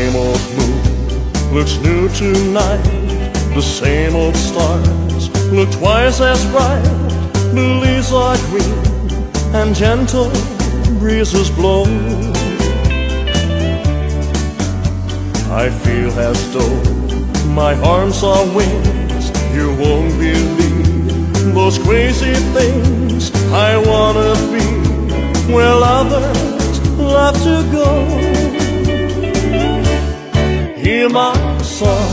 Same old moon looks new tonight. The same old stars look twice as bright. The leaves are green and gentle breezes blow. I feel as though my arms are wings. You won't believe those crazy things I wanna be where others love to go. Hear my song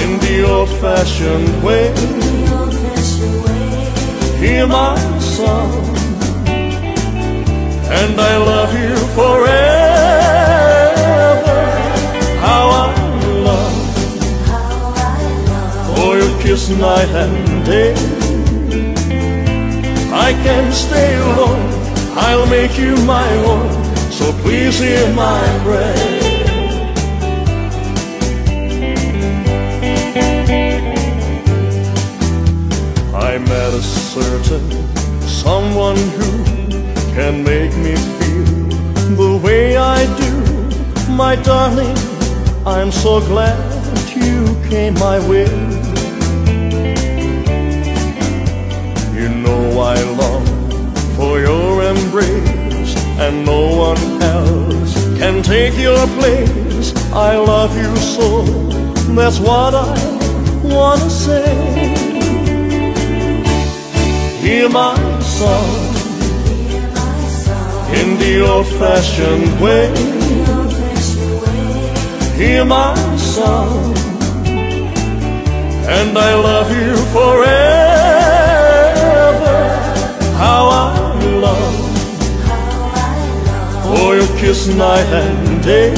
in the old-fashioned way. Hear my song, and I love you forever. How I love oh, for your kiss night and day. Eh? I can't stay alone, I'll make you my own. So please hear my prayer. Certain someone who can make me feel the way I do. My darling, I'm so glad you came my way. You know I long for your embrace, and no one else can take your place. I love you so, that's what I wanna say. Hear my song in the old-fashioned way. Hear my song, and I love you forever. How I love oh, for your kiss night and day. Eh?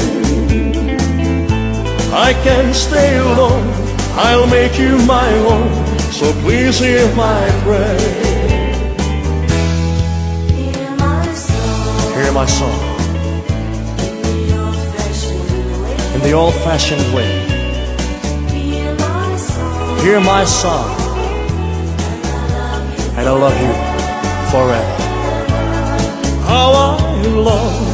I can't stay alone, I'll make you my own. So please hear my prayer. My song in the old fashioned way. Hear my song, and I love you forever. How I long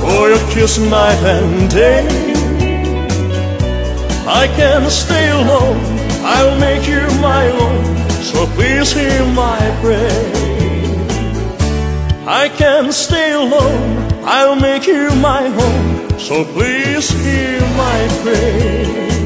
for your kiss night and day. I can stay alone, I'll make you my own. So please hear my prayer. I can stay alone, I'll make you my home. So please hear my prayer.